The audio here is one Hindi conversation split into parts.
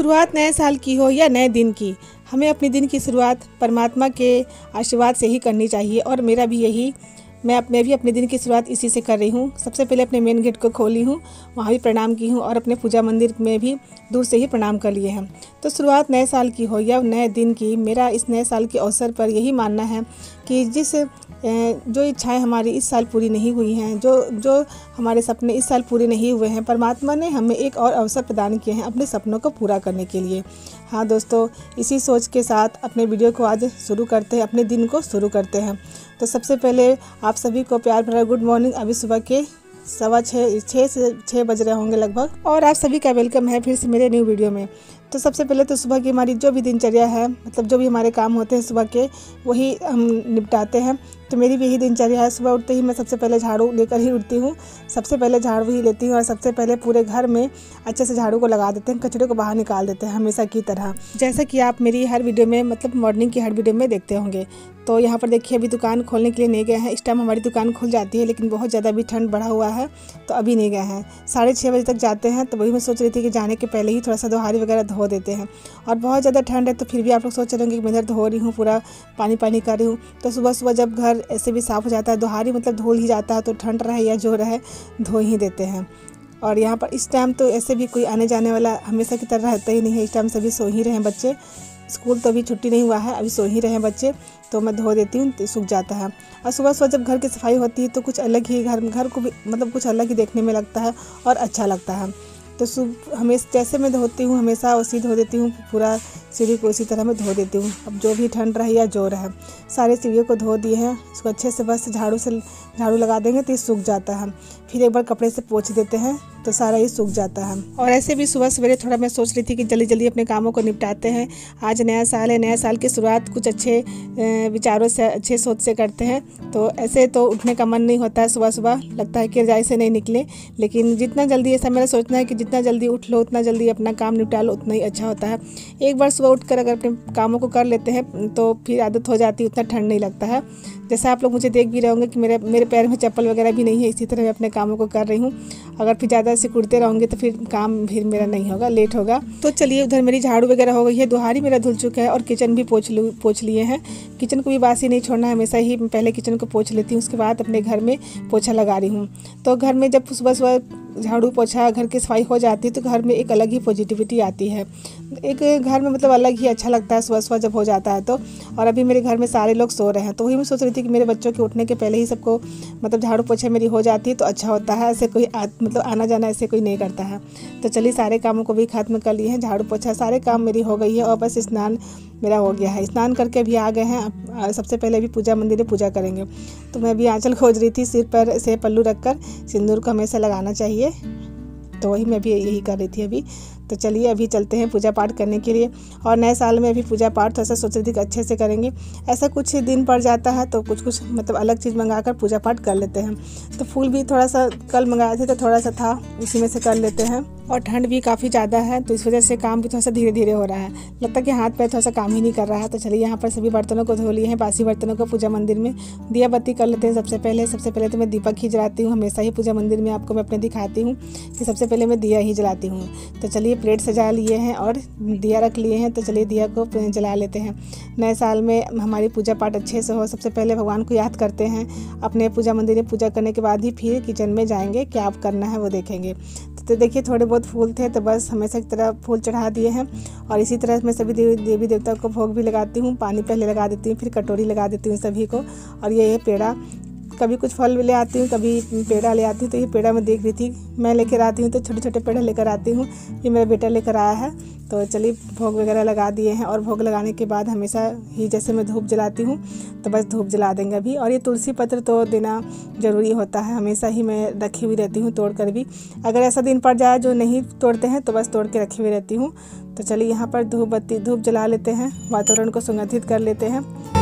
शुरुआत नए साल की हो या नए दिन की, हमें अपने दिन की शुरुआत परमात्मा के आशीर्वाद से ही करनी चाहिए और मेरा भी यही मैं अपने भी अपने दिन की शुरुआत इसी से कर रही हूँ। सबसे पहले अपने मेन गेट को खोली हूँ, वहाँ भी प्रणाम की हूँ और अपने पूजा मंदिर में भी दूर से ही प्रणाम कर लिए हैं। तो शुरुआत नए साल की हो या नए दिन की, मेरा इस नए साल के अवसर पर यही मानना है कि जिस जो इच्छाएँ हमारी इस साल पूरी नहीं हुई हैं, जो जो हमारे सपने इस साल पूरे नहीं हुए हैं, परमात्मा ने हमें एक और अवसर प्रदान किए हैं अपने सपनों को पूरा करने के लिए। हाँ दोस्तों, इसी सोच के साथ अपने वीडियो को आज शुरू करते हैं, अपने दिन को शुरू करते हैं। तो सबसे पहले आप सभी को प्यार भरा गुड मॉर्निंग। अभी सुबह के सवा छः छः से छः बज रहे होंगे लगभग, और आप सभी का वेलकम है फिर से मेरे न्यू वीडियो में। तो सबसे पहले तो सुबह की हमारी जो भी दिनचर्या है मतलब जो भी हमारे काम होते हैं सुबह के, वही हम निपटाते हैं। तो मेरी भी यही दिनचर्या है। सुबह उठते ही मैं सबसे पहले झाड़ू लेकर ही उठती हूँ। सबसे पहले झाड़ू ही लेती हूँ और सबसे पहले पूरे घर में अच्छे से झाड़ू को लगा देते हैं, कचरे को बाहर निकाल देते हैं हमेशा की तरह। जैसा कि आप मेरी हर वीडियो में मतलब मॉर्निंग की हर वीडियो में देखते होंगे। तो यहाँ पर देखिए, अभी दुकान खोलने के लिए नहीं गए हैं। इस टाइम हमारी दुकान खुल जाती है, लेकिन बहुत ज़्यादा अभी ठंड बढ़ा हुआ है तो अभी नहीं गए हैं। साढ़े छः बजे तक जाते हैं तो वही मैं सोच रही थी कि जाने के पहले ही थोड़ा सा दोहारी वगैरह धो देते हैं। और बहुत ज़्यादा ठंड है तो फिर भी आप लोग सोच रहे होंगे कि मैं इधर धो रही हूँ, पूरा पानी पानी कर रही हूँ। तो सुबह सुबह जब घर ऐसे भी साफ़ हो जाता है, दोहारी मतलब धो ही जाता है तो ठंड रहे या जो रहे, धो ही देते हैं। और यहाँ पर इस टाइम तो ऐसे भी कोई आने जाने वाला हमेशा की तरह रहता ही नहीं है। इस टाइम सभी सो ही रहे हैं बच्चे। स्कूल तो अभी छुट्टी नहीं हुआ है, अभी सो ही रहे हैं बच्चे तो मैं धो देती हूँ तो सूख जाता है। और सुबह सुबह जब घर की सफ़ाई होती है तो कुछ अलग ही घर घर को भी मतलब कुछ अलग ही देखने में लगता है और अच्छा लगता है। तो सुबह हमेशा जैसे मैं धोती हूँ, हमेशा उसी धो देती हूँ, पूरा सीढ़ी को उसी तरह मैं धो देती हूँ। अब जो भी ठंड रहे या जो रहे। सारे सीढ़ियों को धो दिए हैं, उसको अच्छे से बस झाड़ू से, झाड़ू लगा देंगे तो ये सूख जाता है। फिर एक बार कपड़े से पोछ देते हैं तो सारा ही सूख जाता है। और ऐसे भी सुबह सवेरे थोड़ा मैं सोच रही थी कि जल्दी जल्दी अपने कामों को निपटाते हैं। आज नया साल है, नया साल की शुरुआत कुछ अच्छे विचारों से, अच्छे सोच से करते हैं। तो ऐसे तो उठने का मन नहीं होता है सुबह सुबह लगता है कि रजाई से नहीं निकले। लेकिन जितना जल्दी, ऐसा मेरा सोचना है कि जितना जल्दी उठ लो, उतना जल्दी अपना काम निपटा लो, उतना ही अच्छा होता है। एक बार सुबह उठकर अगर अपने कामों को कर लेते हैं तो फिर आदत हो जाती है, उतना ठंड नहीं लगता है। जैसे आप लोग मुझे देख भी रहे होंगे कि मेरे मेरे पैर में चप्पल वगैरह भी नहीं है, इसी तरह मैं अपने कामों को कर रही हूँ। अगर फिर ज़्यादा सिकुड़ते रहोगे तो फिर काम फिर मेरा नहीं होगा, लेट होगा। तो चलिए, उधर मेरी झाड़ू वगैरह हो गई है, दुहारी मेरा धुल चुका है और किचन भी पोछ लू, पोछ लिए हैं। किचन को भी बासी नहीं छोड़ना, हमेशा ही पहले किचन को पोछ लेती हूँ, उसके बाद अपने घर में पोछा लगा रही हूँ। तो घर में जब सुबह सुबह झाड़ू पोछा घर की सफ़ाई हो जाती है तो घर में एक अलग ही पॉजिटिविटी आती है। एक घर में मतलब अलग ही अच्छा लगता है सुबह सुबह जब हो जाता है तो। और अभी मेरे घर में सारे लोग सो रहे हैं तो वही मैं सोच रही थी कि मेरे बच्चों के उठने के पहले ही सबको मतलब झाड़ू पोछा मेरी हो जाती है तो अच्छा होता है ऐसे कोई आ, मतलब आना जाना ऐसे कोई नहीं करता है। तो चलिए सारे कामों को भी खत्म कर लिए हैं झाड़ू पोछा सारे काम मेरी हो गई है और बस स्नान मेरा हो गया है। स्नान करके भी आ गए हैं। सबसे पहले अभी पूजा मंदिर में पूजा करेंगे। तो मैं भी आंचल खोज रही थी सिर पर से पल्लू रख कर सिंदूर को हमेशा लगाना चाहिए। तो वही मैं भी यही कर रही थी अभी। तो चलिए अभी चलते हैं पूजा पाठ करने के लिए और नए साल में अभी पूजा पाठ थोड़ा सा सोच रही थी कि अच्छे से करेंगे। ऐसा कुछ दिन पड़ जाता है तो कुछ कुछ मतलब अलग चीज़ मंगा कर पूजा पाठ कर लेते हैं। तो फूल भी थोड़ा सा कल मंगाए थे तो थोड़ा सा था, उसी में से कर लेते हैं। और ठंड भी काफ़ी ज़्यादा है तो इस वजह से काम भी थोड़ा सा धीरे धीरे हो रहा है। लगता है कि हाथ पैर थोड़ा सा काम ही नहीं कर रहा है। तो चलिए यहाँ पर सभी बर्तनों को धो लिए हैं, बासी बर्तनों को पूजा मंदिर में दिया बत्ती कर लेते हैं सबसे पहले। सबसे पहले तो मैं दीपक ही जलाती हूँ, हमेशा ही पूजा मंदिर में आपको मैं अपने दिखाती हूँ कि सबसे पहले मैं दिया ही जलाती हूँ। तो चलिए प्लेट सजा लिए हैं और दिया रख लिए हैं तो चलिए दिया को जला लेते हैं। नए साल में हमारी पूजा पाठ अच्छे से हो। सबसे पहले भगवान को याद करते हैं। अपने पूजा मंदिर में पूजा करने के बाद ही फिर किचन में जाएँगे, क्या आप करना है वो देखेंगे। तो देखिए, थोड़े बहुत फूल थे तो बस हमेशा की तरह फूल चढ़ा दिए हैं। और इसी तरह मैं सभी देवी देवी देवता को भोग भी लगाती हूँ। पानी पहले लगा देती हूँ, फिर कटोरी लगा देती हूँ सभी को। और ये पेड़ा। कभी कुछ फल ले आती हूँ, कभी पेड़ा ले आती हूँ तो ये पेड़ा मैं देख रही थी। मैं लेकर आती हूँ तो छोटे छोटे पेड़े लेकर आती हूँ। ये मेरा बेटा लेकर आया है। तो चलिए, भोग वगैरह लगा दिए हैं और भोग लगाने के बाद हमेशा ही जैसे मैं धूप जलाती हूँ तो बस धूप जला देंगे अभी। और ये तुलसी पत्र तो देना ज़रूरी होता है। हमेशा ही मैं रखी हुई रहती हूँ तोड़ कर भी। अगर ऐसा दिन पड़ जाए जो नहीं तोड़ते हैं तो बस तोड़ के रखी हुई रहती हूँ। तो चलिए, यहाँ पर धूप बत्ती, धूप जला लेते हैं। वातावरण को सुगंधित कर लेते हैं।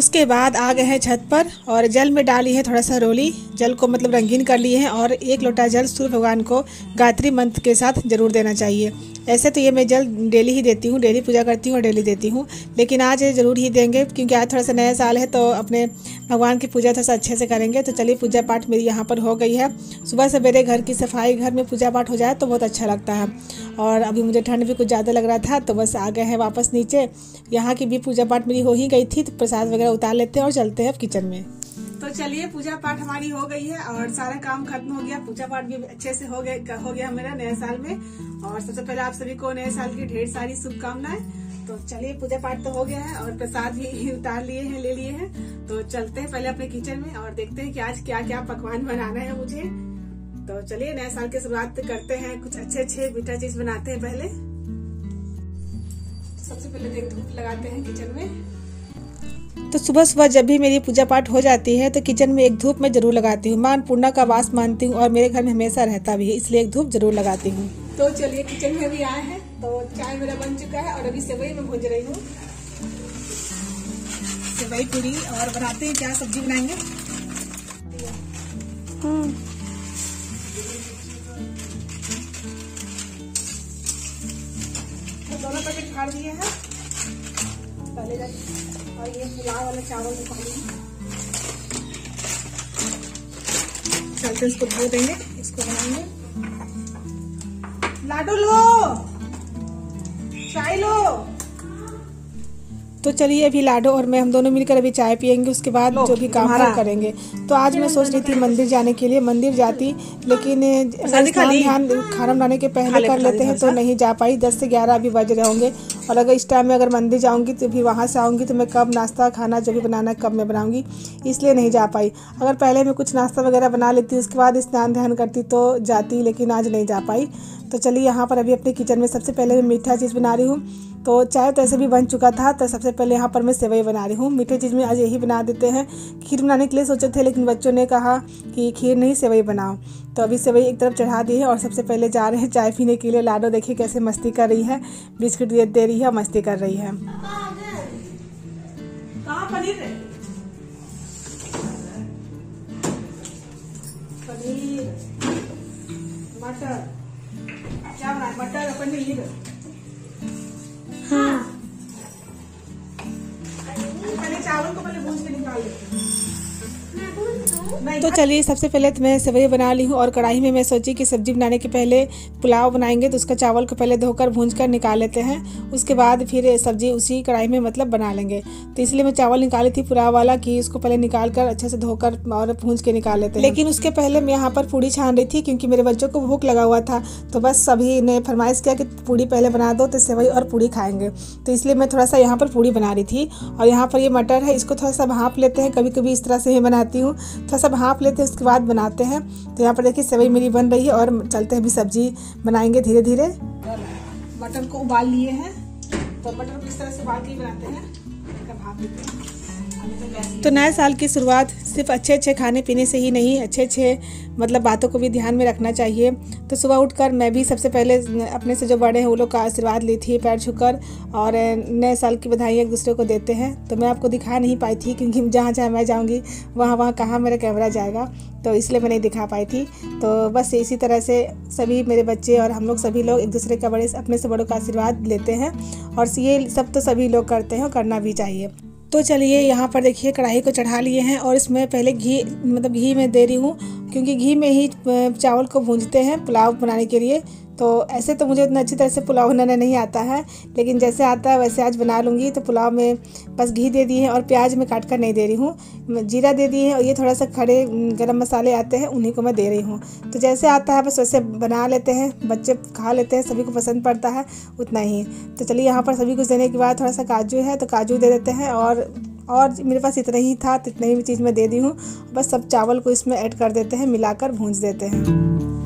उसके बाद आ गए हैं छत पर और जल में डाली है थोड़ा सा रोली। जल को मतलब रंगीन कर लिए हैं और एक लोटा जल सूर्य भगवान को गायत्री मंत्र के साथ ज़रूर देना चाहिए। ऐसे तो ये मैं जल डेली ही देती हूँ, डेली पूजा करती हूँ और डेली देती हूँ। लेकिन आज ज़रूर ही देंगे, क्योंकि आज थोड़ा सा नया साल है तो अपने भगवान की पूजा थोड़ा सा अच्छे से करेंगे। तो चलिए, पूजा पाठ मेरी यहाँ पर हो गई है। सुबह सवेरे घर की सफ़ाई, घर में पूजा पाठ हो जाए तो बहुत अच्छा लगता है। और अभी मुझे ठंड भी कुछ ज़्यादा लग रहा था तो बस आ गए हैं वापस नीचे। यहाँ की भी पूजा पाठ मेरी हो ही गई थी तो प्रसाद वगैरह उतार लेते हैं और चलते हैं अब किचन में। तो चलिए, पूजा पाठ हमारी हो गई है और सारा काम खत्म हो गया। पूजा पाठ भी अच्छे से हो गया हो गया मेरा नए साल में। और सबसे पहले आप सभी को नए साल की ढेर सारी शुभकामनाएँ। तो चलिए, पूजा पाठ तो हो गया है और प्रसाद भी उतार लिए हैं, ले लिए हैं। तो चलते हैं पहले अपने किचन में और देखते हैं कि आज क्या क्या पकवान बनाना है मुझे। तो चलिए नए साल की शुरुआत करते हैं। कुछ अच्छे अच्छे मीठा चीज़ बनाते हैं पहले। सबसे पहले देख धूप लगाते हैं किचन में। तो सुबह सुबह जब भी मेरी पूजा पाठ हो जाती है तो किचन में एक धूप मैं ज़रूर लगाती हूँ। माँ पूर्णा का वास मानती हूँ और मेरे घर में हमेशा रहता भी है इसलिए एक धूप ज़रूर लगाती हूँ। तो चलिए किचन में भी आए हैं तो चाय मेरा बन चुका है और अभी सेवई में भूज रही हूँ। सेवई पूरी और बनाते हैं क्या सब्ज़ी बनाएँगे? हम्म। तो दोनों पैकेट फाड़ दिए हैं। पहले और ये पुलाव वाला चावल निकाली चलते इसको धो देंगे, इसको बनाएँगे। लाडू लो! चाय लो! तो चलिए अभी लाडो और मैं हम दोनों मिलकर अभी चाय पियेंगे उसके बाद जो भी काम हम करेंगे। तो आज मैं सोच रही थी मंदिर जाने के लिए मंदिर जाती लेकिन ध्यान खाना बनाने के पहले कर लेते हैं तो नहीं जा पाई दस से ग्यारह अभी बज रहे होंगे और अगर इस टाइम में अगर मंदिर जाऊँगी तो फिर वहाँ से आऊँगी तो मैं कब नाश्ता खाना जो भी बनाना है कब मैं बनाऊँगी इसलिए नहीं जा पाई। अगर पहले मैं कुछ नाश्ता वगैरह बना लेती उसके बाद स्नान ध्यान करती तो जाती लेकिन आज नहीं जा पाई। तो चलिए यहाँ पर अभी अपने किचन में सबसे पहले मैं मीठा चीज़ बना रही हूँ। तो चाय तो ऐसे भी बन चुका था तो सबसे पहले यहाँ पर मैं सेवई बना रही हूँ। मीठे चीज़ में आज यही बना देते हैं। खीर बनाने के लिए सोचे थे लेकिन बच्चों ने कहा कि खीर नहीं सेवई बनाओ। तो अभी सेवई एक तरफ़ चढ़ा दी है और सबसे पहले जा रहे हैं चाय पीने के लिए। लाडो देखिए कैसे मस्ती कर रही है। बिस्किट दे, रही है और मस्ती कर रही है। मटर। क्या बना मटर पनीर हाँ। पहले चावल को पहले भूज के निकाल लेते हैं। तो चलिए, सबसे पहले तो मैं सेवई बना ली हूँ और कढ़ाई में मैं सोची कि सब्ज़ी बनाने के पहले पुलाव बनाएँगे तो उसका चावल को पहले धोकर भूंज कर निकाल लेते हैं। उसके बाद फिर सब्ज़ी उसी कढ़ाई में मतलब बना लेंगे। तो इसलिए मैं चावल निकाली थी पुलाव वाला कि उसको पहले निकाल कर अच्छे से धोकर और भूंज के निकाल लेते हैं। लेकिन उसके पहले मैं यहाँ पर पूड़ी छान रही थी क्योंकि मेरे बच्चों को भूख लगा हुआ था तो बस सभी ने फरमाइश किया कि पूड़ी पहले बना दो तो सेवई और पूड़ी खाएँगे। तो इसलिए मैं थोड़ा सा यहाँ पर पूड़ी बना रही थी और यहाँ पर ये मटर है, इसको थोड़ा सा भाप लेते हैं कभी कभी इस तरह से ही बनाती हूँ। थोड़ा सा भाप लेते हैं, उसके बाद बनाते हैं। तो यहाँ पर देखिए सेवई मेरी बन रही है और चलते हैं अभी सब्ज़ी बनाएँगे धीरे धीरे मटर को उबाल लिए हैं। तो मटर को इस तरह से उबाल के बनाते हैं? भाप लेते हैं। तो नए साल की शुरुआत सिर्फ़ अच्छे अच्छे खाने पीने से ही नहीं, अच्छे अच्छे मतलब बातों को भी ध्यान में रखना चाहिए। तो सुबह उठकर मैं भी सबसे पहले अपने से जो बड़े हैं वो लोग का आशीर्वाद ली थी, पैर छुकर और नए साल की बधाई एक दूसरे को देते हैं। तो मैं आपको दिखा नहीं पाई थी क्योंकि जहाँ जहाँ मैं जाऊँगी, वहाँ वहाँ कहाँ मेरा कैमरा जाएगा तो इसलिए मैं नहीं दिखा पाई थी। तो बस इसी तरह से सभी मेरे बच्चे और हम लोग सभी लोग एक दूसरे का बड़े, अपने से बड़ों का आशीर्वाद लेते हैं। और ये सब तो सभी लोग करते हैं और करना भी चाहिए। तो चलिए यहाँ पर देखिए कढ़ाई को चढ़ा लिए हैं और इसमें पहले घी मतलब घी में दे रही हूँ, क्योंकि घी में ही चावल को भूंजते हैं पुलाव बनाने के लिए। तो ऐसे तो मुझे उतना अच्छी तरह से पुलाव बनाना नहीं आता है, लेकिन जैसे आता है वैसे आज बना लूँगी। तो पुलाव में बस घी दे दिए हैं और प्याज में काट कर नहीं दे रही हूँ। जीरा दे दिए हैं और ये थोड़ा सा खड़े गरम मसाले आते हैं, उन्हीं को मैं दे रही हूँ। तो जैसे आता है बस वैसे बना लेते हैं, बच्चे खा लेते हैं, सभी को पसंद पड़ता है, उतना ही। तो चलिए यहाँ पर सभी कुछ देने के बाद थोड़ा सा काजू है तो काजू दे देते हैं और और मेरे पास इतना ही था तो इतना ही चीज़ मैं दे दी हूँ। बस सब चावल को इसमें ऐड कर देते हैं, मिलाकर भूंज देते हैं।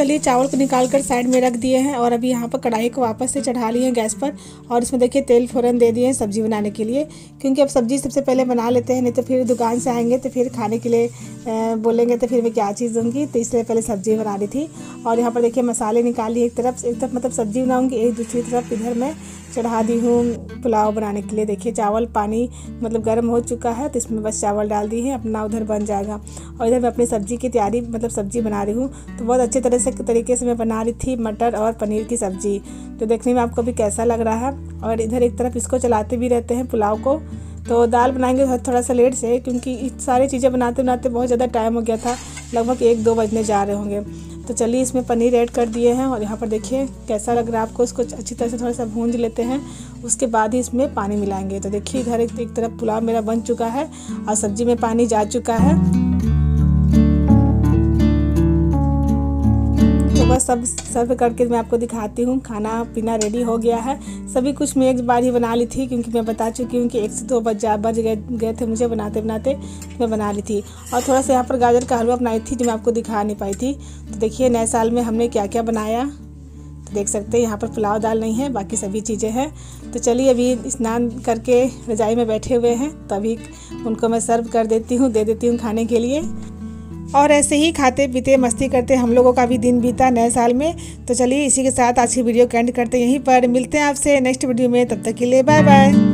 चलिए चावल को निकाल कर साइड में रख दिए हैं और अभी यहाँ पर कढ़ाई को वापस से चढ़ा लिए हैं गैस पर और इसमें देखिए तेल फ़ौरन दे दिए हैं सब्ज़ी बनाने के लिए। क्योंकि अब सब्ज़ी सबसे पहले बना लेते हैं, नहीं तो फिर दुकान से आएँगे तो फिर खाने के लिए बोलेंगे तो फिर मैं क्या चीज़ दूँगी। तो इसलिए पहले सब्ज़ी बना रही थी। और यहाँ पर देखिए मसाले निकाल लिए एक तरफ़ एक तरफ़ मतलब सब्ज़ी बनाऊँगी, एक दूसरी तरफ़ इधर मैं चढ़ा दी हूँ पुलाव बनाने के लिए। देखिए, चावल पानी मतलब गर्म हो चुका है तो इसमें बस चावल डाल दी है, अपना उधर बन जाएगा। और इधर मैं अपनी सब्ज़ी की तैयारी मतलब सब्ज़ी बना रही हूँ तो बहुत अच्छे तरह से, तरीके से मैं बना रही थी मटर और पनीर की सब्ज़ी। तो देखने में आपको भी कैसा लग रहा है? और इधर एक तरफ़ इसको चलाते भी रहते हैं पुलाव को। तो दाल बनाएँगे थोड़ा सा लेट से क्योंकि सारी चीज़ें बनाते बनाते बहुत ज़्यादा टाइम हो गया था। लगभग एक दो बजने जा रहे होंगे। तो चलिए इसमें पनीर ऐड कर दिए हैं और यहाँ पर देखिए कैसा लग रहा है आपको। इसको अच्छी तरह से थोड़ा सा भूंज लेते हैं। उसके बाद ही इसमें पानी मिलाएँगे। तो देखिए इधर एक, एक तरफ़ पुलाव मेरा बन चुका है और सब्ज़ी में पानी जा चुका है। सब सर्व करके मैं आपको दिखाती हूँ। खाना पीना रेडी हो गया है। सभी कुछ मैं एक बार ही बना ली थी क्योंकि मैं बता चुकी हूँ कि एक से दो बज बज गए गए थे मुझे बनाते बनाते मैं बना ली थी। और थोड़ा सा यहाँ पर गाजर का हलवा बनाई थी जो मैं आपको दिखा नहीं पाई थी। तो देखिए, नए साल में हमने क्या क्या बनाया। तो देख सकते हैं, यहाँ पर पुलाव दाल नहीं है, बाकी सभी चीज़ें हैं। तो चलिए, अभी स्नान करके रजाई में बैठे हुए हैं। तो अभी उनको मैं सर्व कर देती हूँ, दे देती हूँ खाने के लिए। और ऐसे ही खाते पीते मस्ती करते हम लोगों का भी दिन बीता नए साल में। तो चलिए इसी के साथ आज की वीडियो कैंड करते यहीं पर मिलते हैं आपसे नेक्स्ट वीडियो में। तब तक के लिए बाय बाय।